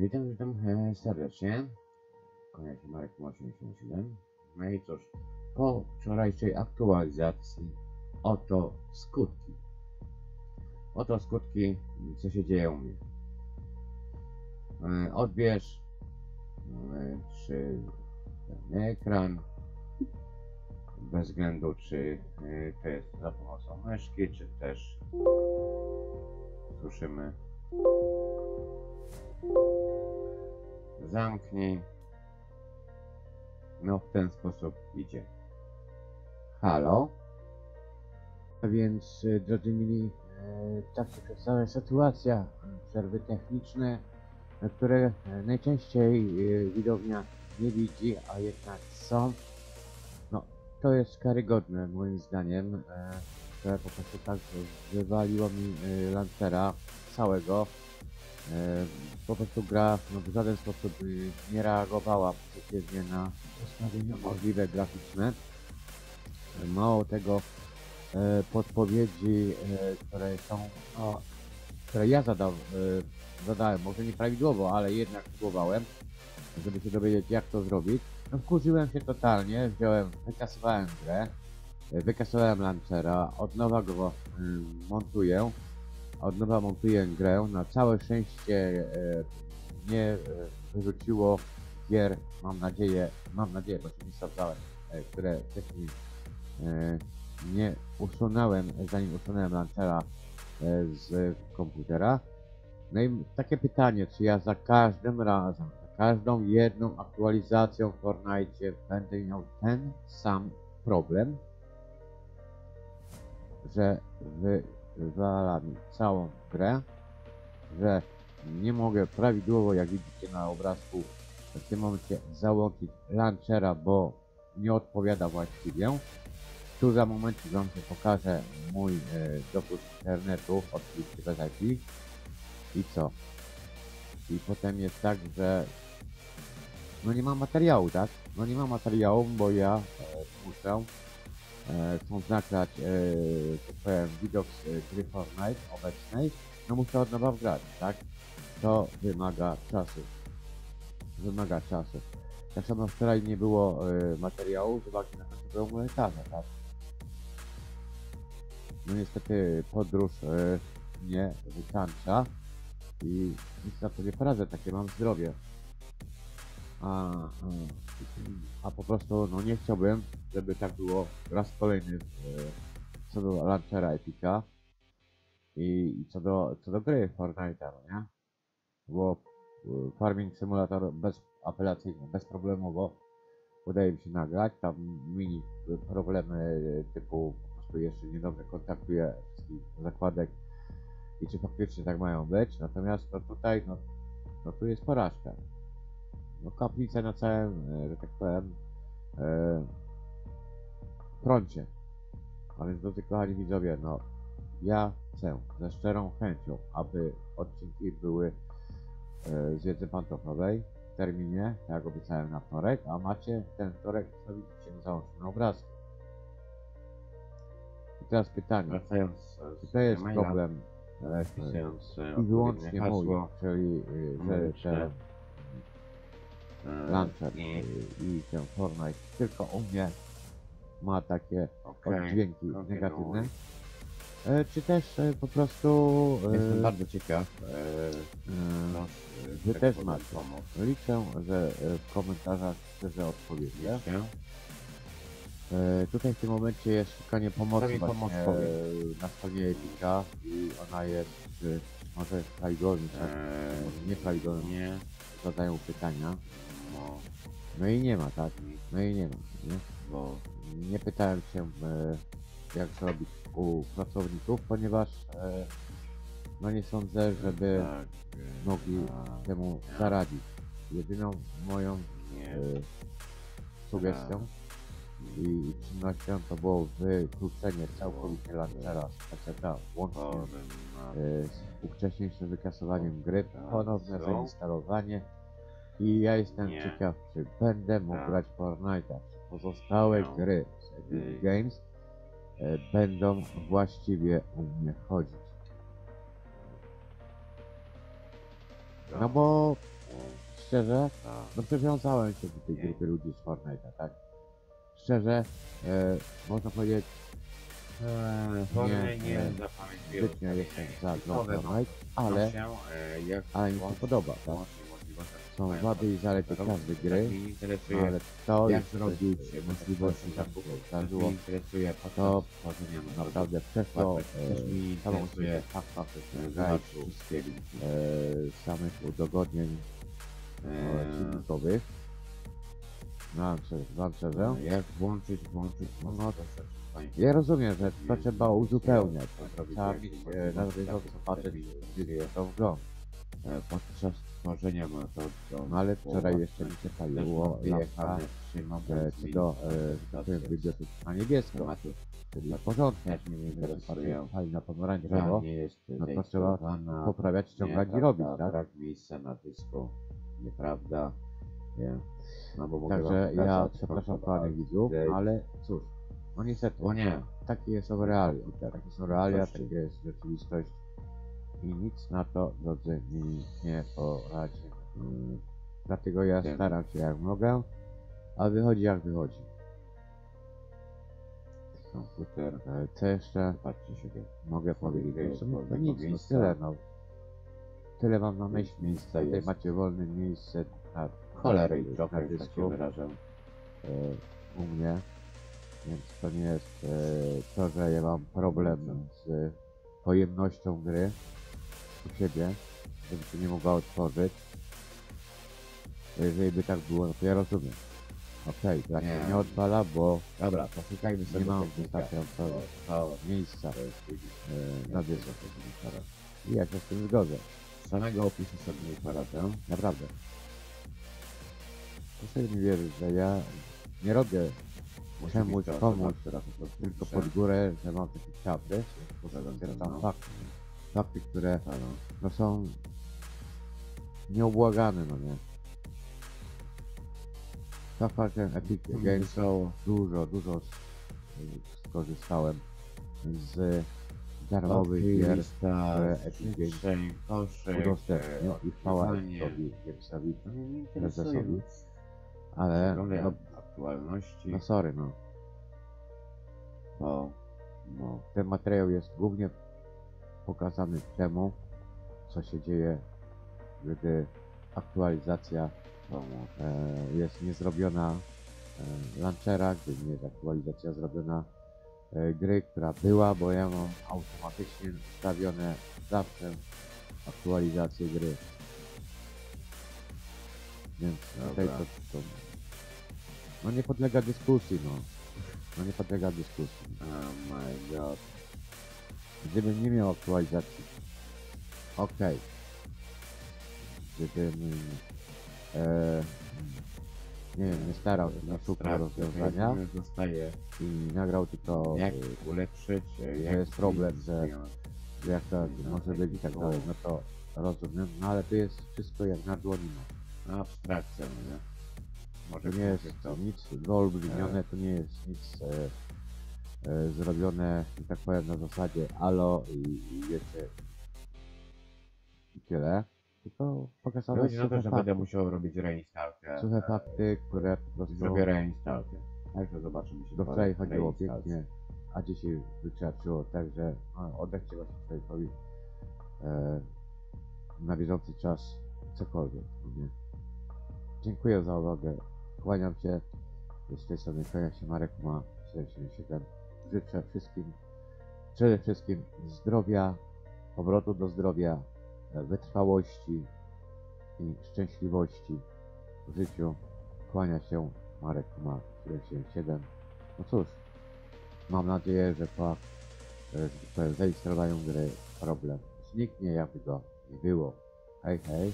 Witam, witam e, serdecznie. Się Marek 87. No i cóż, po wczorajszej aktualizacji oto skutki. Oto skutki, co się dzieje u mnie. E, Odbierz, e, czy ten ekran, bez względu czy to jest za pomocą myszki, czy też słyszymy zamknij. No w ten sposób idzie. Halo? A więc, e, drodzy mili, e, tak się przedstawia sytuacja. Przerwy techniczne, które e, najczęściej widownia nie widzi, a jednak są. No, to jest karygodne moim zdaniem, e, że po prostu tak wywaliło mi lancera całego. E, po prostu gra no, w żaden sposób nie reagowała pozytywnie na ustawienia możliwe graficzne. E, Mało tego, e, podpowiedzi, które są, no, które ja zadał, zadałem, może nieprawidłowo, ale jednak próbowałem, żeby się dowiedzieć jak to zrobić. No wkurzyłem się totalnie, wziąłem, wykasowałem grę, wykasowałem lancera, od nowa go montuję, od nowa montuję grę. Na całe szczęście e, nie e, wyrzuciło gier, mam nadzieję, mam nadzieję, bo się nie sprawdzałem, e, które wcześniej e, nie usunąłem, zanim usunąłem launchera e, z komputera. No i takie pytanie, czy ja za każdym razem, za każdą jedną aktualizacją w Fortnite będę miał ten sam problem, że wywala mi całą grę, że nie mogę prawidłowo, jak widzicie na obrazku, w tym momencie załączyć launchera, bo nie odpowiada właściwie. Tu za moment Wam się pokażę mój e, dopust internetu, oczywiście bez IP. I co? I potem jest tak, że no nie ma materiału, tak? No nie ma materiału, bo ja e, muszę chcąc nagrać e, tak powiem, widok z e, gry Fortnite obecnej, no muszę od nowa wgrać, tak? To wymaga czasu. Wymaga czasu. Tak samo wczoraj nie było e, materiału z uwagi na to, że byłem lekarza, tak? No niestety podróż e, mnie wykańcza i nic na to nie poradzę, takie mam zdrowie. A, a, po prostu no nie chciałbym, żeby tak było raz kolejny e, co do launchera Epica i, i co do co do gry Fortnite'a, no nie? Bo e, Farming Simulator bez apelacyjnie, bezproblemowo udaje mi się nagrać, tam mini problemy typu po prostu jeszcze niedobrze kontaktuję wszystkich zakładek i czy faktycznie tak mają być, natomiast no tutaj no, no tu jest porażka no, kaplice na całym, e, że tak powiem, e, froncie. A więc drodzy kochani widzowie, no ja chcę ze szczerą chęcią, aby odcinki były e, z wiedzy pantoflowej w terminie, tak jak obiecałem na wtorek, a macie ten wtorek, co widzicie na załącznym obrazku. I teraz pytanie, Wracając czy to jest problem e, e, i wyłącznie mój, czyli e, że Logiczne. Ten e, Launcher i i, ten Fortnite tylko u mnie ma takie oddźwięki kontynuuj. negatywne. E, czy też e, po prostu Jestem e, bardzo ciekaw. E, e, no, wy tak też macie. pomóc. liczę, że e, w komentarzach szczerze odpowiecie. Tutaj w tym momencie jest szukanie pomocy pomoc, na stronie Epika i ona jest może prawidłowym, tak? E, może nieprawidłowym nie, zadają pytania. No, No i nie ma, tak? No i nie ma, nie? bo Nie pytałem się, e, jak zrobić u pracowników, ponieważ e, no nie sądzę, żeby tak, mogli a, temu zaradzić. Jedyną moją nie, e, sugestią i czynnością to było wykluczenie całkowicie launchera z PC, łącznie no, e, z wcześniejszym wykasowaniem gry, ponowne zainstalowanie i ja jestem Nie. ciekaw, czy będę mógł Tak. grać Fortnite'a, czy pozostałe No. gry z Epic. Games e, będą właściwie u mnie chodzić. No bo szczerze, Tak. no przywiązałem się do tej Nie. grupy ludzi z Fortnite'a, tak? Szczerze, e, można powiedzieć, Eee, Nie, zbytnio jestem za grą Fortnite, ale, się, e, jak ale mi się podoba, tak? Są wady i zalety każdej tak gry, interesuje, ale to jak jest zrobić możliwości zakupu. Zdarzyło interesuje to naprawdę przeszło e, samą sobie fakta linki. e, samych udogodnień e, Eee, silnikowych. No, wam szczerze. Jak włączyć, włączyć, No, no. Ja rozumiem, że to trzeba uzupełniać. Trzeba mieć e, możliwości na patrzeć, gdzie jest to wgląd. E, Podczas tworzenia ale wczoraj jeszcze mi się paliło trzymam e, co do, biblioteki na niebiesko, czyli. Też mnie nie interesują. pali na pomarańczowo, no to trzeba poprawiać, ściągać i Nie, robić, tak? Brak miejsca na dysku. Nieprawda. Nie. No Także ja przepraszam panych widzów, ale cóż, no niestety, O nie. takie są realia, takie są realia, taka jest rzeczywistość i nic na to, drodzy, mi nie poradzi. Mm, Dlatego ja Wiem. staram się jak mogę, a wychodzi jak wychodzi. Komputer. E, Co jeszcze Patrzcie się. mogę powiedzieć? No, no nic, no miejsca. tyle no. Tyle mam na myśli. Miejsca Tutaj jest. macie wolne miejsce na Cholery na trochę, tak się dysku. wyrażę. e, u mnie, więc to nie jest e, to, że ja mam problem z pojemnością gry u siebie, żebym się nie mogła otworzyć. To Jeżeli by tak było, no to ja rozumiem. Okej, okay, Nie. nie. nie odpala, bo Dobra, poszukajmy sobie nie mam wystarczającego miejsca e, na dysku. I ja się z tym zgodzę, samego opisu sobie nie poradzę. naprawdę. Proszę mi wierzyć, że ja nie robię Czemuś prostu tylko pod górę, że mam taki czapy, się, tam no. fakty. Fakty, które No, no. no, są nieubłagane, no nie. Tak faktem Epic Games Wesoło. dużo, dużo skorzystałem z darmowych gier, które Epic Games udostępnił i chwała. Epicowi Gamesowi, prezesowi, ale no, aktualności. no sorry, no. O, No, ten materiał jest głównie pokazany temu, co się dzieje, gdy aktualizacja e, jest niezrobiona e, launchera, gdy nie jest aktualizacja zrobiona e, gry, która była, bo ja mam automatycznie ustawione zawsze aktualizację gry. Więc tutaj to, to no nie podlega dyskusji, no. No nie podlega dyskusji. oh my god. Gdybym nie miał aktualizacji, okej. Gdybym, e, nie wiem, nie starał się, nie szukał rozwiązania i nagrał tylko, Jak e, ulepszyć, jak jest problem, że- że jak to może być i tak dalej, no to rozumiem, no ale to jest wszystko jak na dłoni. no. No, abstrakcja, no nie? Może To nie jest to. nic wyolbrzymione, to nie jest nic e, e, zrobione, że tak powiem, na zasadzie alo i, i wiecie i tyle. Tylko pokazane Chodzi na to, suche że będę musiał robić reinstalkę. Suche fakty, które po prostu Zrobię reinstalkę. Także zobaczymy się do wczoraj chodziło pięknie, a dzisiaj wystarczyło, także no, oddajcie właśnie człowiekowi e, na bieżący czas cokolwiek. nie? Dziękuję za uwagę, kłaniam się, z tej strony kłania się Marek Ma 77. Życzę wszystkim, przede wszystkim zdrowia, powrotu do zdrowia, wytrwałości i szczęśliwości w życiu. Kłania się Marek Ma 77. No cóż, mam nadzieję, że po zainstalowaniu gry problem zniknie, jakby go nie było. Hej, hej.